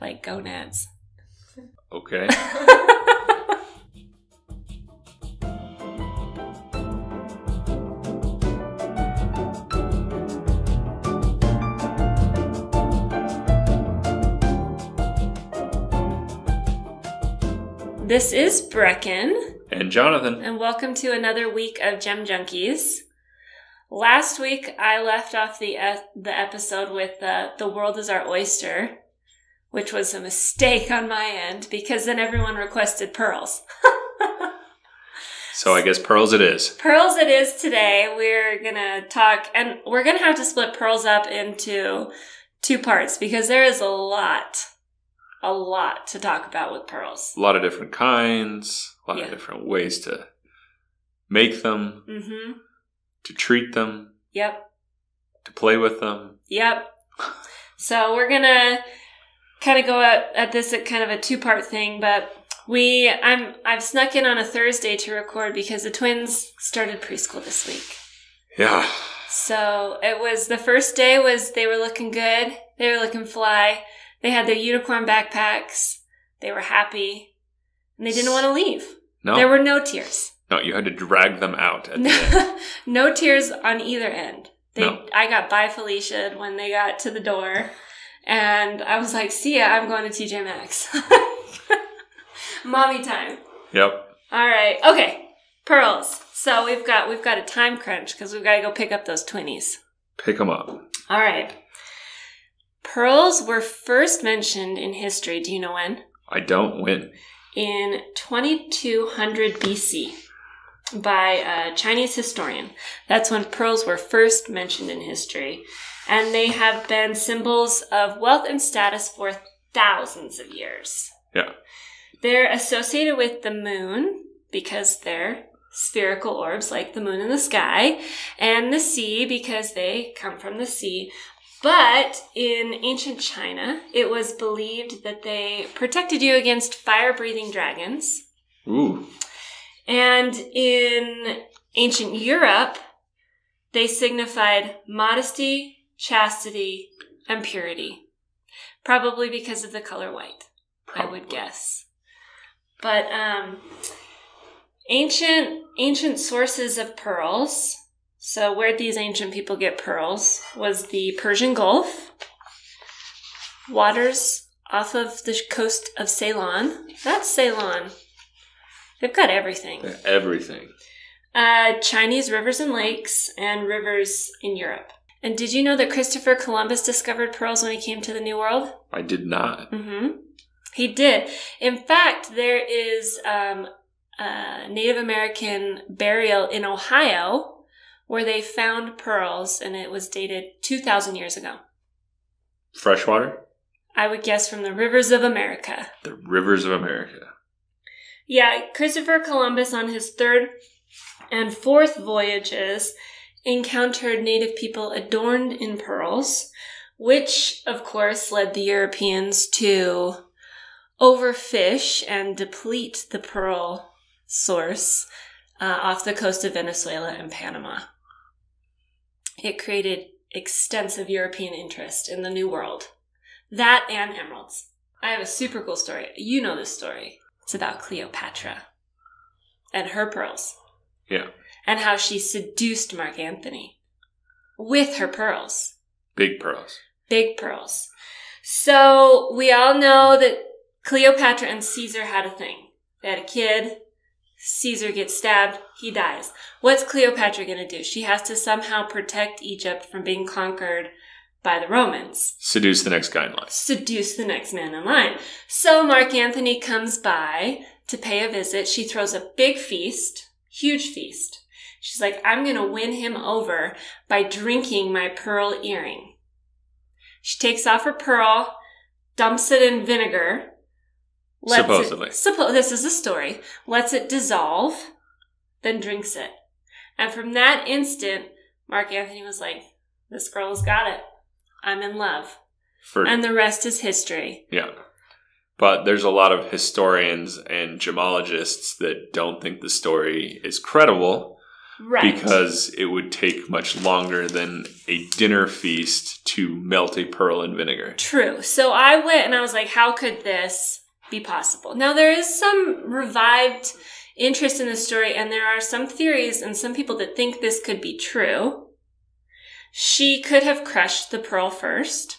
like gonads. Okay. This is Brecken, and Jonathan. and welcome to another week of Gem Junkies. Last week, I left off the uh, the episode with uh, "The world is our oyster," which was a mistake on my end because then everyone requested pearls. So I guess pearls it is. pearls it is today. We're gonna talk, and we're gonna have to split pearls up into two parts because there is a lot, a lot to talk about with pearls. A lot of different kinds, a lot Yeah. of different ways to make them, Mm-hmm. to treat them, Yep. to play with them. Yep. So we're gonna kind of go at, at this at kind of a two part thing, but we I'm I've snuck in on a Thursday to record because the twins started preschool this week. Yeah. So it was the first day was they were looking good. They were looking fly. They had their unicorn backpacks. They were happy. And they didn't want to leave. No. There were no tears. no, you had to drag them out at the. No, no tears on either end. They, No. I got by Felicia when they got to the door, and I was like, "See ya, I'm going to TJ Maxx." Mommy time. Yep. All right, okay, pearls. So we've got we've got a time crunch because we've got to go pick up those twinnies. Pick them up. All right. Pearls were first mentioned in history. Do you know when? I don't win. in 2200 BC by a Chinese historian. That's when pearls were first mentioned in history. And they have been symbols of wealth and status for thousands of years. Yeah. They're associated with the moon because they're spherical orbs like the moon in the sky, and the sea because they come from the sea. But in ancient China, it was believed that they protected you against fire breathing dragons. Ooh. And in ancient Europe, they signified modesty, chastity, and purity. Probably because of the color white, I would guess. But um, ancient ancient sources of pearls. So where these ancient people get pearls was the Persian Gulf, waters off of the coast of Ceylon. That's Ceylon. They've got everything. Everything. Uh, Chinese rivers and lakes, and rivers in Europe. And did you know that Christopher Columbus discovered pearls when he came to the New World? I did not. Mm-hmm. He did. In fact, there is um, a Native American burial in Ohio where they found pearls, and it was dated 2,000 years ago. Freshwater? I would guess from the rivers of America. The rivers of America. Yeah, Christopher Columbus on his third and fourth voyages encountered native people adorned in pearls, which of course led the Europeans to overfish and deplete the pearl source uh, off the coast of Venezuela and Panama. It created extensive European interest in the New World. That and emeralds. I have a super cool story. You know this story. It's about Cleopatra and her pearls Yeah. and how she seduced Mark Antony with her pearls, Big pearls. big pearls. So we all know that Cleopatra and Caesar had a thing. They had a kid. Caesar gets stabbed. He dies. What's Cleopatra going to do? She has to somehow protect Egypt from being conquered by the Romans. Seduce the next guy in line. seduce the next man in line. So Mark Antony comes by to pay a visit. She throws a big feast, huge feast. She's like, I'm going to win him over by drinking my pearl earring. She takes off her pearl, dumps it in vinegar. lets it- Supposedly. suppo- this is the story. Lets it dissolve, then drinks it. And from that instant, Mark Antony was like, this girl has got it. I'm in love. For And the rest is history. Yeah. But there's a lot of historians and gemologists that don't think the story is credible Right. because it would take much longer than a dinner feast to melt a pearl in vinegar. True. So I went and I was like, how could this be possible? Now, there is some revived interest in the story, and there are some theories and some people that think this could be true. She could have crushed the pearl first,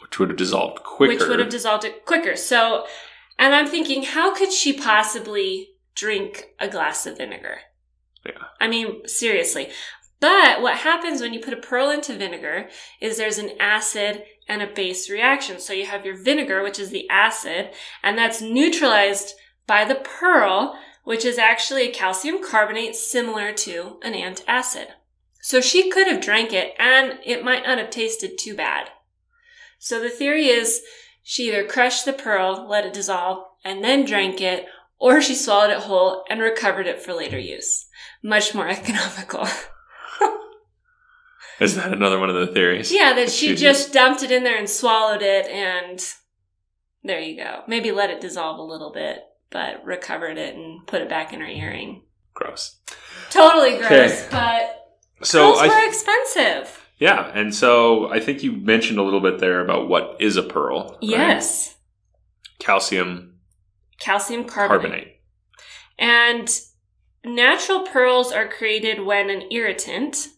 Which would have dissolved quicker. which would have dissolved it quicker. So, and I'm thinking, how could she possibly drink a glass of vinegar? Yeah. I mean, seriously. But what happens when you put a pearl into vinegar is there's an acid and a base reaction. So you have your vinegar, which is the acid, and that's neutralized by the pearl, which is actually a calcium carbonate similar to an antacid. So she could have drank it and it might not have tasted too bad. So the theory is she either crushed the pearl, let it dissolve, and then drank it, or she swallowed it whole and recovered it for later use. Much more economical. Is that another one of the theories? Yeah, that she She just dumped it in there and swallowed it, and there you go. Maybe let it dissolve a little bit, but recovered it and put it back in her earring. Gross. Totally gross, Okay. but So pearls I were expensive. yeah, and so I think you mentioned a little bit there about what is a pearl. right? Yes, Calcium calcium carbonate. carbonate. And natural pearls are created when an irritant,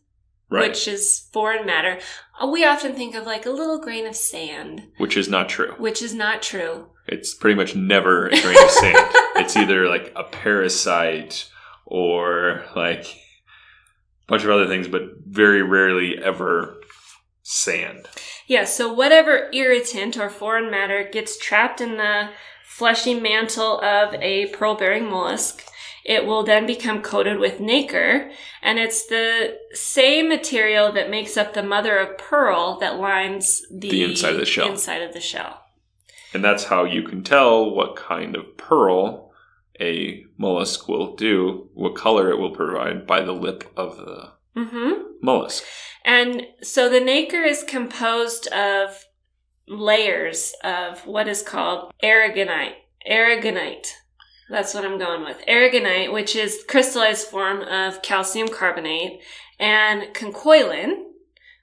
Right. which is foreign matter, uh, we often think of like a little grain of sand, Which is not true. which is not true. It's pretty much never a grain of sand. It's either like a parasite or like bunch of other things, but very rarely ever sand. Yeah, so whatever irritant or foreign matter gets trapped in the fleshy mantle of a pearl bearing mollusk, it will then become coated with nacre, and it's the same material that makes up the mother of pearl that lines the, The inside of the shell. Inside of the shell. And that's how you can tell what kind of pearl a mollusk will do, what color it will provide by the lip of the Mm-hmm. mollusk. And so the nacre is composed of layers of what is called aragonite. Aragonite. That's what I'm going with. Aragonite, which is crystallized form of calcium carbonate, and conchiolin,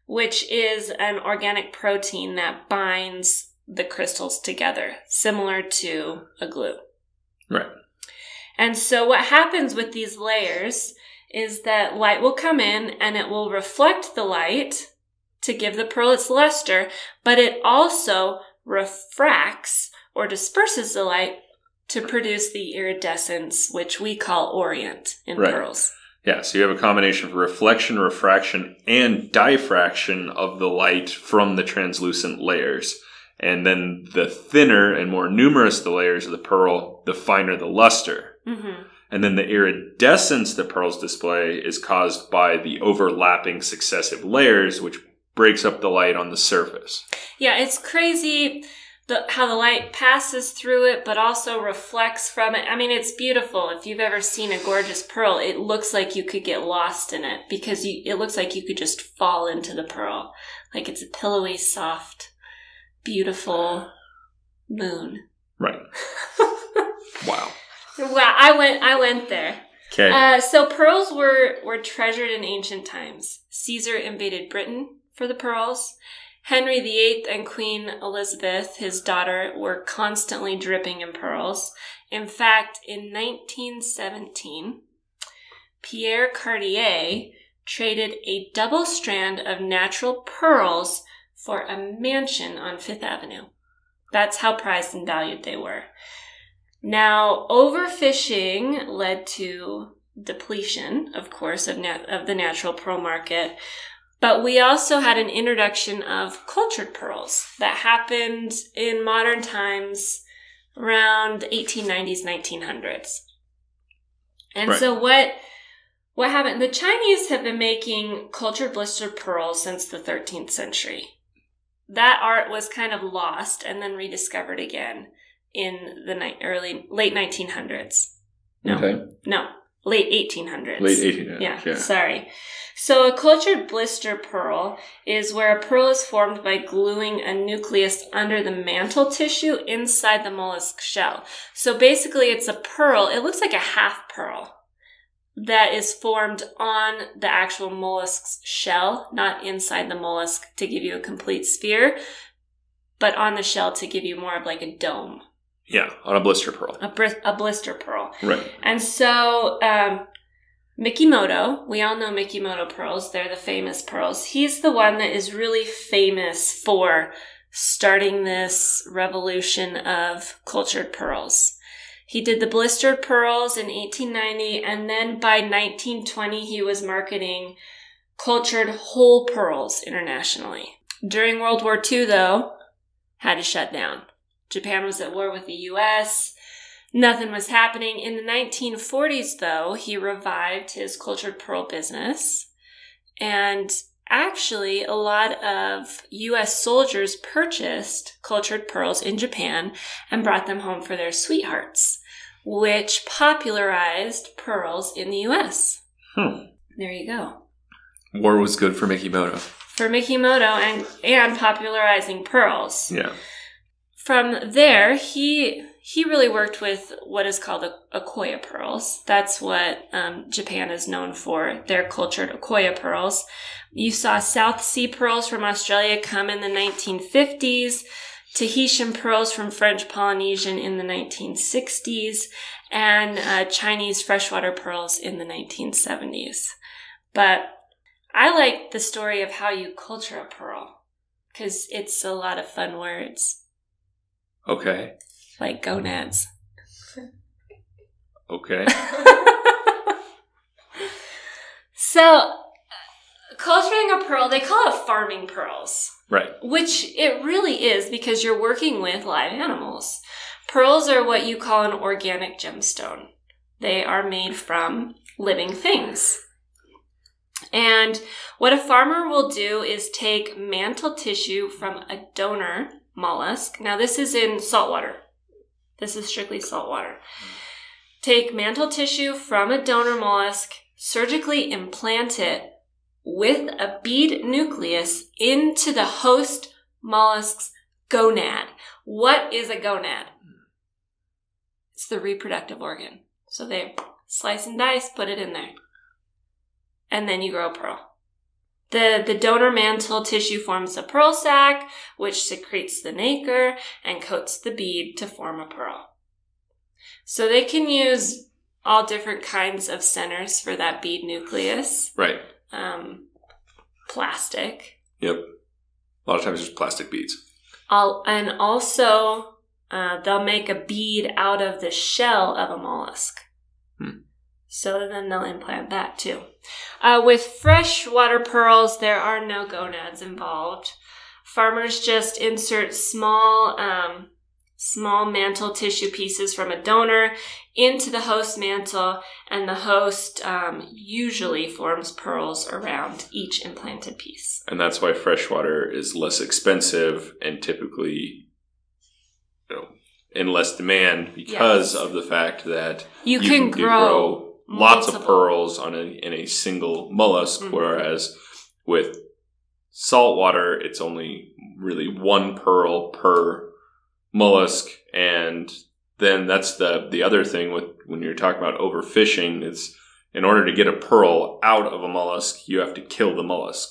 which is an organic protein that binds the crystals together, similar to a glue. Right. And so what happens with these layers is that light will come in and it will reflect the light to give the pearl its luster, but it also refracts or disperses the light to produce the iridescence, which we call orient in Right. pearls. Yeah, so you have a combination of reflection, refraction, and diffraction of the light from the translucent layers. And then the thinner and more numerous the layers of the pearl, the finer the luster. Hmm And then the iridescence that pearls display is caused by the overlapping successive layers, which breaks up the light on the surface. Yeah, it's crazy the, how the light passes through it, but also reflects from it. I mean, it's beautiful. If you've ever seen a gorgeous pearl, it looks like you could get lost in it because you, it looks like you could just fall into the pearl. Like it's a pillowy, soft, beautiful moon. Right. Wow. Wow, I went, I went there. Okay. Uh, so pearls were were treasured in ancient times. Caesar invaded Britain for the pearls. Henry VIII and Queen Elizabeth, his daughter, were constantly dripping in pearls. In fact, in 1917, Pierre Cartier traded a double strand of natural pearls for a mansion on Fifth Avenue. That's how prized and valued they were. Now, overfishing led to depletion, of course, of, nat- of the natural pearl market. But we also had an introduction of cultured pearls that happened in modern times around 1890s, 1900s. And Right. so what what happened? The Chinese have been making cultured blister pearls since the 13th century. That art was kind of lost and then rediscovered again in the ni- early late 1900s. No, Okay. no, late 1800s. Late 1800s. Yeah, Yeah. sorry. So a cultured blister pearl is where a pearl is formed by gluing a nucleus under the mantle tissue inside the mollusk shell. So basically it's a pearl. It looks like a half pearl. that is formed on the actual mollusk's shell, not inside the mollusk to give you a complete sphere, but on the shell to give you more of like a dome, Yeah, on a blister pearl. a, bris- a blister pearl. Right. And so, um, Mikimoto, we all know Mikimoto pearls. They're the famous pearls. He's the one that is really famous for starting this revolution of cultured pearls. He did the blistered pearls in 1890, and then by 1920, he was marketing cultured whole pearls internationally. During World War II, though, had to shut down. Japan was at war with the US. Nothing was happening. In the 1940s, though, he revived his cultured pearl business. And actually, a lot of US soldiers purchased cultured pearls in Japan and brought them home for their sweethearts, which popularized pearls in the US. Hmm. There you go. War was good for Mikimoto. For Mikimoto and, and popularizing pearls. Yeah. From there, he he really worked with what is called Akoya pearls. That's what um, Japan is known for. Their cultured Akoya pearls. You saw South Sea pearls from Australia come in the 1950s. Tahitian pearls from French Polynesian in the 1960s, and uh, Chinese freshwater pearls in the 1970s. But I like the story of how you culture a pearl because it's a lot of fun words Okay. like gonads. Okay. so, culturing a pearl, they call it farming pearls, right. which it really is because you're working with live animals. Pearls are what you call an organic gemstone. They are made from living things. And what a farmer will do is take mantle tissue from a donor mollusk. Now, this is in saltwater. This is strictly saltwater. Take mantle tissue from a donor mollusk, surgically implant it with a bead nucleus into the host mollusk's gonad. What is a gonad? It's the reproductive organ. So they slice and dice, put it in there. And then you grow a pearl. The, the donor mantle tissue forms a pearl sac, which secretes the nacre and coats the bead to form a pearl. So they can use all different kinds of centers for that bead nucleus. Right. Um, plastic. Yep. A lot of times there's plastic beads. All, and also, uh, they'll make a bead out of the shell of a mollusk. So then they'll implant that too. Uh, with freshwater pearls, there are no gonads involved. Farmers just insert small, um, small mantle tissue pieces from a donor into the host mantle, and the host um, usually forms pearls around each implanted piece. And that's why freshwater is less expensive and typically you know, in less demand because Yes. of the fact that You, can, do grow, lots of pearls on a, in a single mollusk, Mhm. whereas with saltwater, it's only really one pearl per mollusk, and then that's the the other thing with when you're talking about overfishing is in order to get a pearl out of a mollusk, you have to kill the mollusk.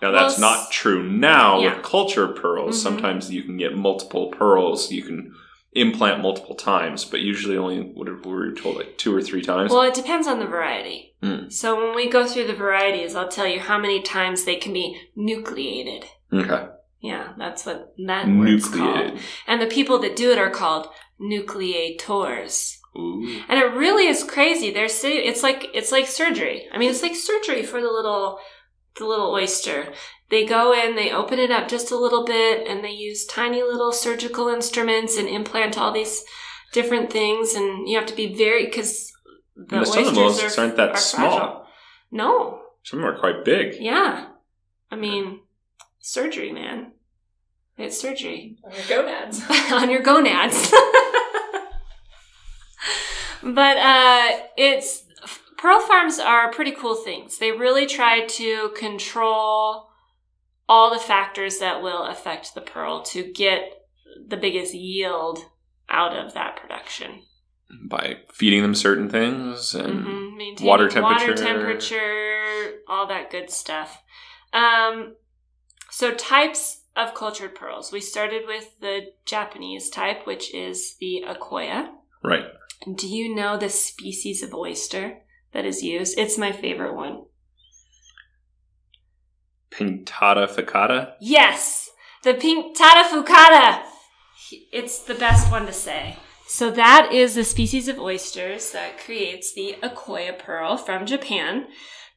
Now Well, that's not true now yeah. with cultured pearls. Mhm. Sometimes you can get multiple pearls. You can implant multiple times, but usually only what we were told like two or three times. Well, it depends on the variety. Hmm. So when we go through the varieties, I'll tell you how many times they can be nucleated. Okay, Yeah, that's what that word's called. And the people that do it are called nucleators. Ooh. And it really is crazy. They're si- it's like it's like surgery. I mean, it's like surgery for the little the little oyster. They go in, they open it up just a little bit, and they use tiny little surgical instruments and implant all these different things. And you have to be very because the And oysters are, aren't that are small. fragile. No, Some of them are quite big. yeah. I mean, surgery, man. It's surgery On your gonads. on your gonads. but uh, it's pearl farms are pretty cool things. They really try to control all the factors that will affect the pearl to get the biggest yield out of that production. by feeding them certain things and Mhm, maintaining water water temperature. temperature, all that good stuff. Um, so types of cultured pearls. We started with the Japanese type, which is the Akoya. right. Do you know the species of oyster that is used? It's my favorite one. Pinctada fucata. Yes, the Pinctada fucata. It's the best one to say. So that is the species of oysters that creates the Akoya pearl from Japan.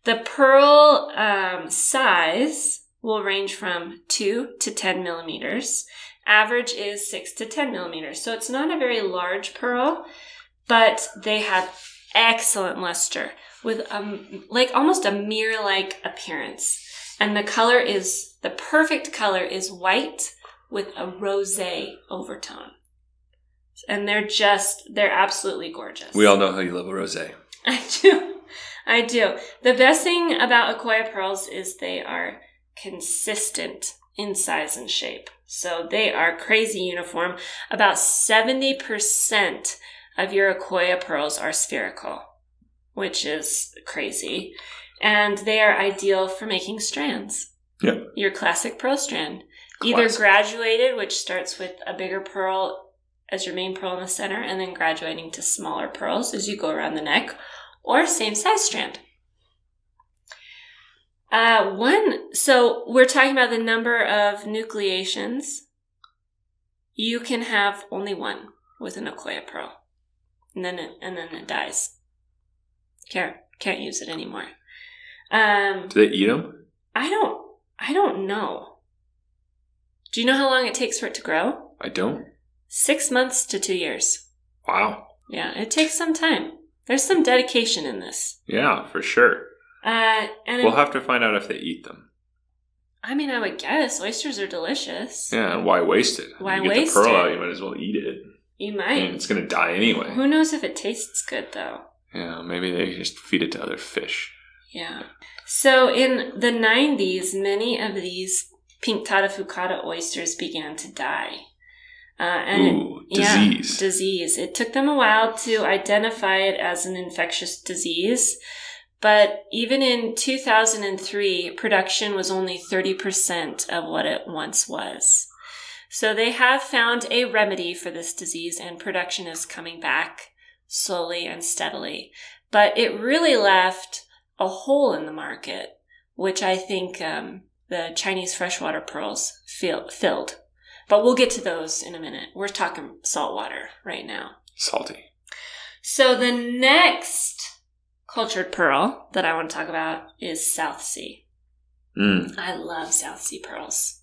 The pearl um, size will range from two to ten millimeters. Average is six to ten millimeters. So it's not a very large pearl, but they have excellent luster with um like almost a mirror-like appearance. And the color is the perfect color is white with a rosé overtone. And they're just they're absolutely gorgeous. We all know how you love a rosé. I do. I do. The best thing about Akoya pearls is they are consistent in size and shape. So they are crazy uniform. About 70% of your Akoya pearls are spherical, which is crazy. And they are ideal for making strands. Yep. Your classic pearl strand. Either graduated, which starts with a bigger pearl as your main pearl in the center, and then graduating to smaller pearls as you go around the neck, or same size strand. Uh, one, so we're talking about the number of nucleations. You can have only one with an Akoya pearl, and then it, and then it dies. Can't can't use it anymore. Um, Do they eat them? I don't I don't know. Do you know how long it takes for it to grow? I don't. Six months to two years. Wow. Yeah, it takes some time. There's some dedication in this. Yeah, for sure. Uh, and We'll it- have to find out if they eat them. I mean, I would guess oysters are delicious. Yeah, and why waste it? Why you get waste the pearl it? out, you might as well eat it. You might. And it's gonna die anyway. Who knows if it tastes good though? Yeah, maybe they just feed it to other fish. Yeah. So in the 90s, many of these Pinctada fucata oysters began to die. Uh, and it- Ooh, Yeah, disease. disease. It took them a while to identify it as an infectious disease, but even in 2003, production was only 30% of what it once was. So they have found a remedy for this disease, and production is coming back slowly and steadily. But it really left a hole in the market, which I think um, the Chinese freshwater pearls fill- filled. But we'll get to those in a minute. We're talking saltwater right now. Salty. So the next cultured pearl that I want to talk about is South Sea. Mm. I love South Sea pearls.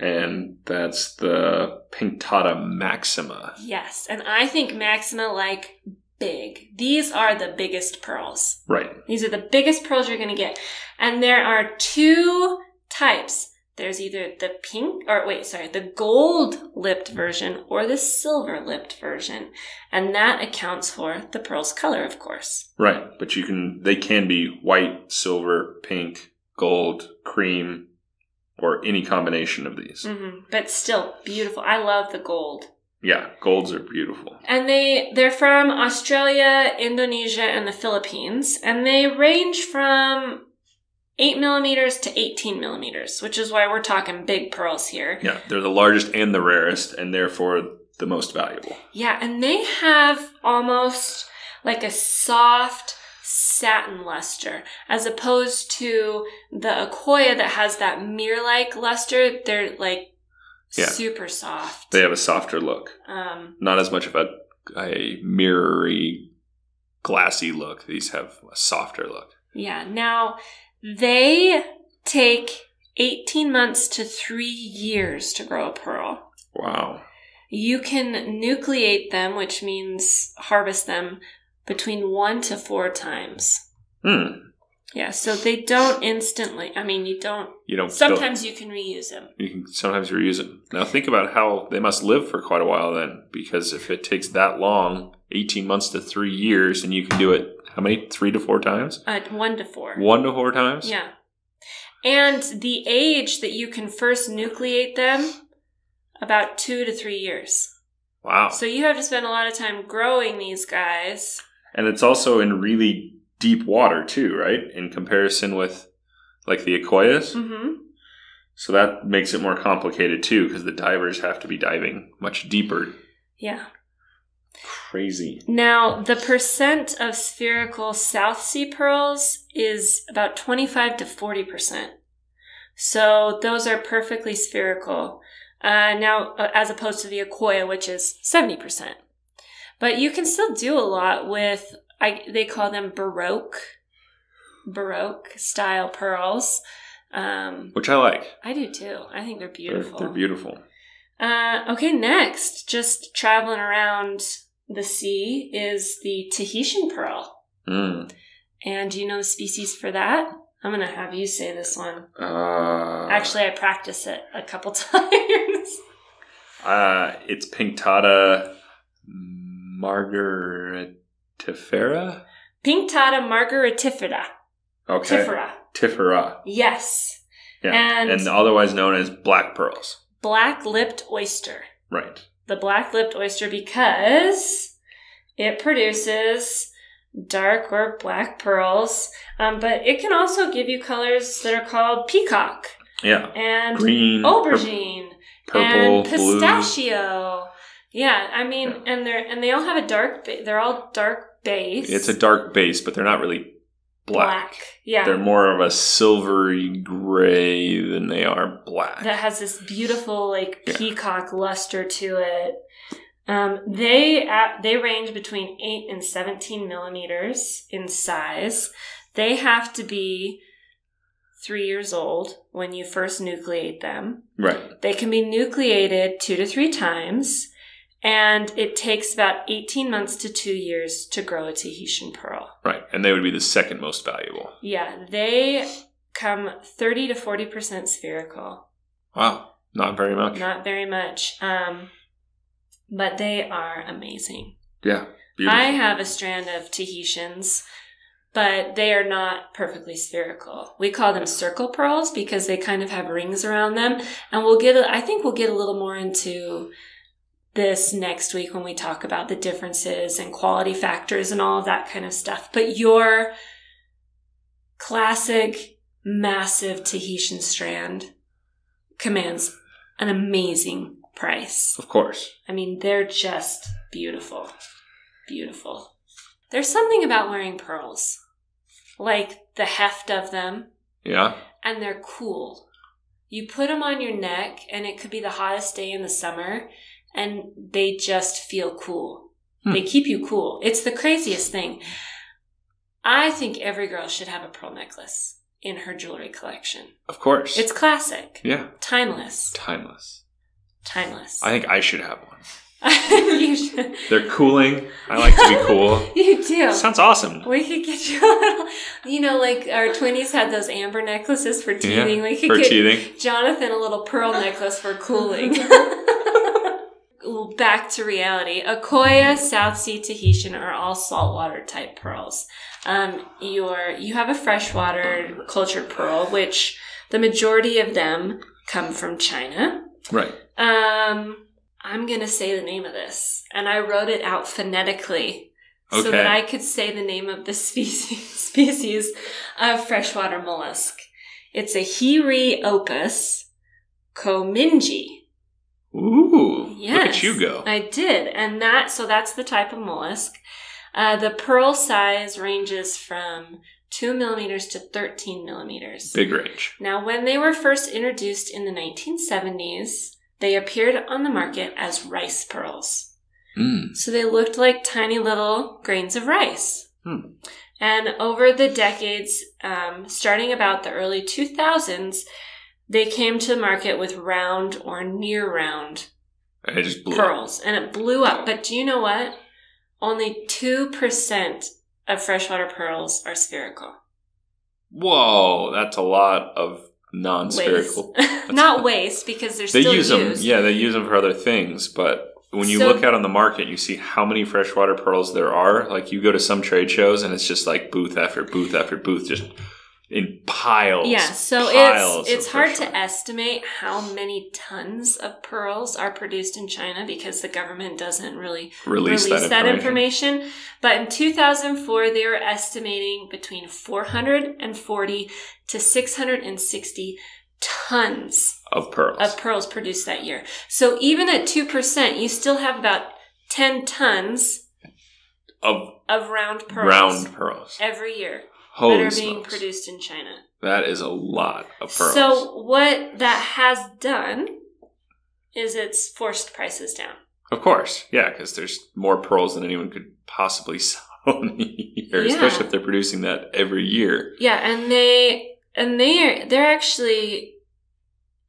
And that's the Pinctada maxima. Yes, and I think Maxima like big. These are the biggest pearls. Right. These are the biggest pearls you're going to get. And there are two types. There's either the pink, or wait, sorry, the gold lipped version or the silver lipped version. And that accounts for the pearl's color, of course. Right. But you can they can be white, silver, pink, gold, cream, or any combination of these. hmm But still beautiful. I love the gold. Yeah, golds are beautiful. And they they're from Australia, Indonesia, and the Philippines, and they range from eight millimeters to eighteen millimeters, which is why we're talking big pearls here. Yeah, they're the largest and the rarest, and therefore the most valuable. Yeah, and they have almost like a soft satin luster, as opposed to the Akoya that has that mirror-like luster. They're like Yeah. super soft. They have a softer look, um, not as much of a a mirrory, glassy look. These have a softer look. Yeah. Now, they take 18 months to three years to grow a pearl. Wow. You can nucleate them, which means harvest them between one to four times. Hmm. Yeah, so they don't instantly. I mean, you don't. You don't. Sometimes you can reuse them. you can sometimes reuse them. Now think about how they must live for quite a while then, because if it takes that long, eighteen months to three years, and you can do it how many? Three to four times? Uh, one to four. One to four times? Yeah. And the age that you can first nucleate them, about two to three years. Wow. So you have to spend a lot of time growing these guys. And it's also in really deep water too, right? In comparison with like the Akoyas. Mm-hmm. So that makes it more complicated too, because the divers have to be diving much deeper. Yeah. Crazy. Now, the percent of spherical South Sea pearls is about 25 to 40%. So those are perfectly spherical. Uh, now, uh, as opposed to the Akoya, which is 70%. But you can still do a lot with, I, they call them Baroque, Baroque style pearls. Um, Which I like. I do too. I think they're They're- beautiful. They're, beautiful. Uh, okay, next, just traveling around the sea is the Tahitian pearl. Mm. And do you know the species for that? I'm going to have you say this one. Uh, Actually, I practiced it a couple times. uh, it's Pinctada margaritifera. Pinctada margaritifera. Okay. Tifera. Tifera. Yes. Yeah. And- and otherwise known as black pearls. Black lipped oyster. Right. The black lipped oyster because it produces dark or black pearls, um, but it can also give you colors that are called peacock Yeah. and Green, pur- aubergine purple, and blue. Yeah, I mean, and they're and they all have a dark. Ba- they're all dark base. It's a dark base, but they're not really black. Yeah, They're more of a silvery gray than they are black. that has this beautiful like Yeah. peacock luster to it. Um, they at, they range between eight and seventeen millimeters in size. They have to be three years old when you first nucleate them. right. They can be nucleated two to three times, and it takes about 18 months to two years to grow a Tahitian pearl. Right. And they would be the second most valuable. Yeah, they come 30 to 40% spherical. Wow. Not very much. Not very much, um, but they are amazing. yeah. Beautiful. I have a strand of Tahitians, but they are not perfectly spherical. We call them circle pearls because they kind of have rings around them. And we'll get, a, I think we'll get a little more into this next week when we talk about the differences and quality factors and all of that kind of stuff. But your classic massive Tahitian strand commands an amazing price. of course. I mean, they're just beautiful. Beautiful. There's something about wearing pearls, like the heft of them, Yeah. and they're cool. You put them on your neck, and it could be the hottest day in the summer, and they just feel cool. Hmm. They keep you cool. It's the craziest thing. I think every girl should have a pearl necklace in her jewelry collection. Of course. It's classic, yeah. timeless, Timeless. timeless. I think I should have one. you should. They're cooling. I like to be cool. You do. Sounds awesome. We could get you a little, you know, like our twinnies had those amber necklaces for teething. we could for get teething. Jonathan a little pearl necklace for cooling. Back to reality. Akoya, South Sea Tahitian are all saltwater type pearls. Um, you're, you have a freshwater cultured pearl, which the majority of them come from China. Right. Um, I'm gonna say the name of this, and I wrote it out phonetically so that I could say the name of the species species of freshwater mollusk. It's a Hiri opus kominji. Ooh. Yes, Look at you go. I did, and that so that's the type of mollusk. Uh, the pearl size ranges from two millimeters to thirteen millimeters. Big range. Now, when they were first introduced in the 1970s, they appeared on the market as rice pearls. Mm. So they looked like tiny little grains of rice. Hmm. And over the decades, um, starting about the early 2000s, they came to the market with round or near round And it just blew up. pearls. And it blew up. But do you know what? Only 2% of freshwater pearls are spherical. Whoa, that's a lot of non-spherical. Not waste because they're They still use them. used. Yeah, they use them for other things. But when you So- look out on the market, you see how many freshwater pearls there are. Like you go to some trade shows, and it's just like booth after booth after booth, just in piles. Yeah, so piles it's it's hard to estimate how many tons of pearls are produced in China because the government doesn't really release, release, that, that, information. information. But in 2004, they were estimating between 440 to 660 tons of pearls. of pearls produced that year. So even at 2%, you still have about 10 tons of of round pearls round pearls. every year Holy that are being produced in China. That is a lot of pearls. So what that has done is it's forced prices down. of course, yeah, because there's more pearls than anyone could possibly sell in year, Yeah. especially if they're producing that every year. Yeah, and they and they are, they're actually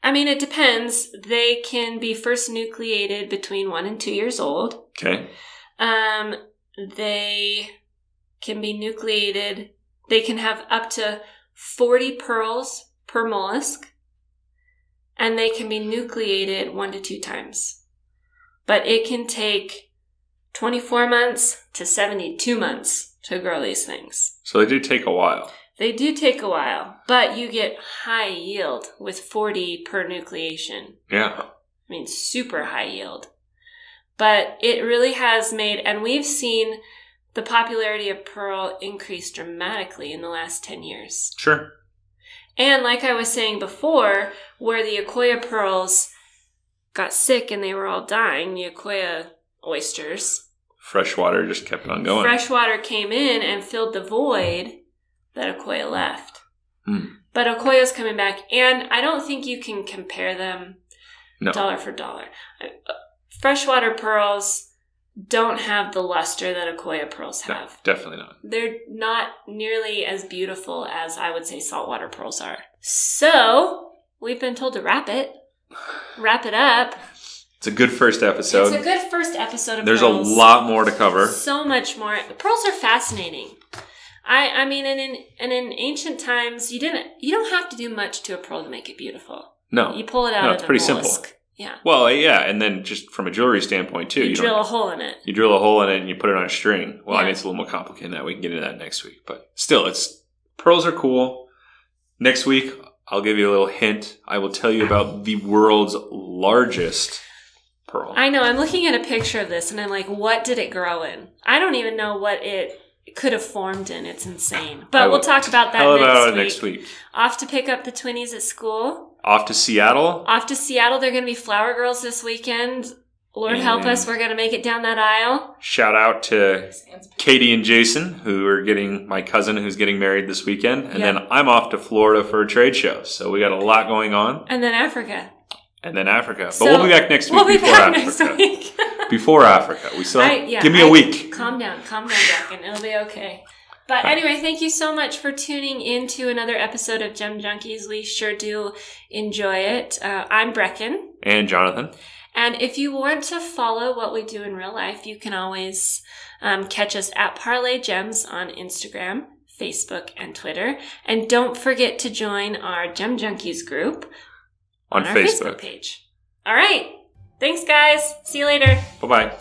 I mean it depends. They can be first nucleated between 1 and 2 years old. Okay. Um they can be nucleated. They can have up to 40 pearls per mollusk and they can be nucleated 1 to 2 times. But it can take 24 months to 72 months to grow these things. So they do take a while. They do take a while, but you get high yield with 40 per nucleation. Yeah. I mean, super high yield. But it really has made, and we've seen the popularity of pearl increased dramatically in the last 10 years. Sure. And like I was saying before, where the Akoya pearls got sick and they were all dying, the Akoya oysters, Fresh water just kept on going. fresh water came in and filled the void that Akoya left. Hmm. But Akoya's coming back, and I don't think you can compare them No. dollar for dollar. Freshwater pearls don't have the luster that Akoya pearls No, have. definitely not. They're not nearly as beautiful as I would say saltwater pearls are. So, we've been told to wrap it. Wrap it up. It's a good first episode. it's a good first episode of There's pearls. a lot more to cover. So much more. Pearls are fascinating. I I mean, and in and in ancient times, you didn't you don't have to do much to a pearl to make it beautiful. No. You pull it out No, of it's the pretty simple. Yeah, Well, yeah, and then just from a jewelry standpoint too, you, you, drill a hole in it. you drill a hole in it and you put it on a string. Well, I Yeah. mean it's a little more complicated than that. We can get into that next week, but still, it's pearls are cool. Next week, I'll give you a little hint. I will tell you about the world's largest pearl. I know. I'm looking at a picture of this, and I'm like, what did it grow in? I don't even know what it could have formed in. It's insane. But we'll talk about that next, about week. next week. Off to pick up the twinnies at school. Off to Seattle. Off to Seattle. They're going to be flower girls this weekend. Lord help us. We're going to make it down that aisle. Shout out to Katie and Jason, who are getting my cousin who's getting married this weekend. And Yeah. then I'm off to Florida for a trade show. So we got a lot going on. And then Africa. And then Africa. But So, we'll be back next week We'll be before back Africa. next week. Before Africa. We still I- yeah, give me a I- week. Calm down, calm down, Brecken. It'll be okay. But anyway, thank you so much for tuning in to another episode of Gem Junkies. We sure do enjoy it. Uh, I'm Brecken. And Jonathan. And if you want to follow what we do in real life, you can always um, catch us at Parle Gems on Instagram, Facebook, and Twitter. And don't forget to join our Gem Junkies group On our Facebook. Facebook page. All right. Thanks, guys. See you later. Bye bye.